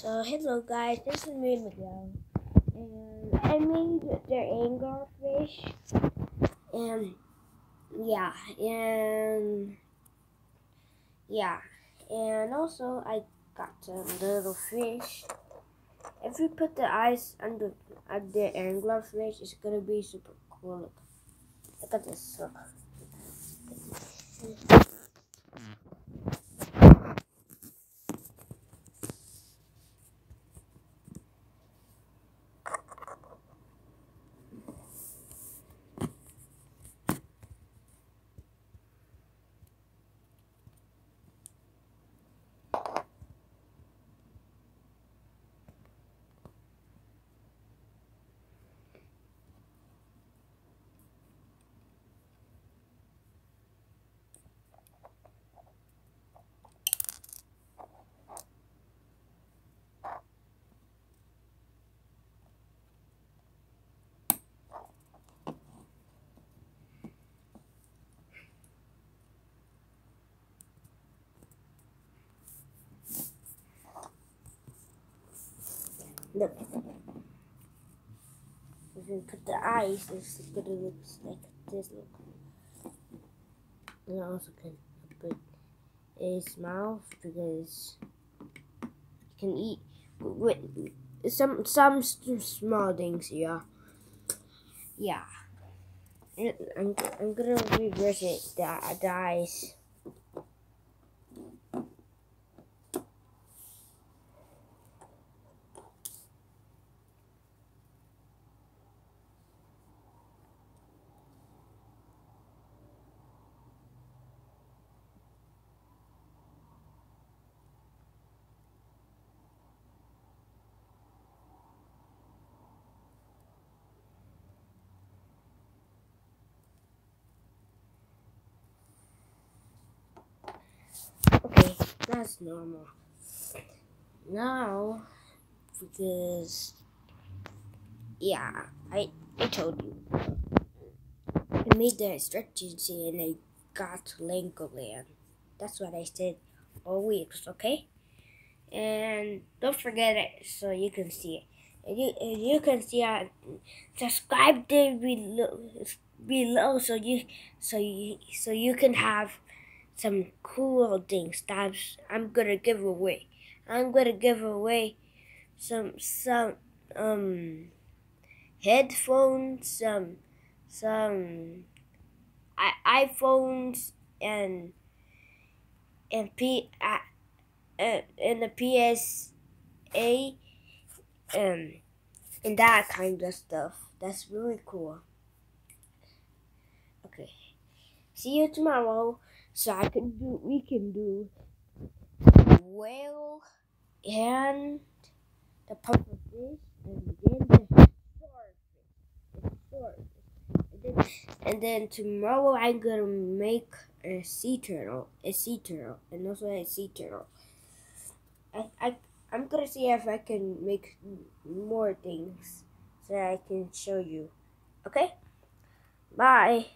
So hello guys, this is me Miguel, and I made the anglerfish, and yeah, and yeah, and also I got a little fish. If you put the eyes under at the anglerfish, it's gonna be super cool. Look, look at this. Look. Look. If put the eyes, it's gonna look like this look. And I also can put his mouth because you can eat with some some small things. Yeah, yeah. I'm I'm gonna reverse it. The, the eyes. Okay, that's normal. Now, because, yeah, I, I told you. I made the strategy and I got Legoland. That's what I said all weeks, okay? And don't forget it so you can see it. And you, and you can see uh, subscribe there below below so you so you so you can have some cool things that I'm gonna give away. I'm gonna give away some some um headphones, some some I, iPhones and and P uh, and the PSA um and that kind of stuff. That's really cool. Okay. See you tomorrow so I can do we can do whale and the pufferfish and then the swordfish. And then, and then tomorrow I'm gonna make a sea turtle, a sea turtle, and also a sea turtle. I, I I'm gonna see if I can make more things so I can show you. Okay? Bye.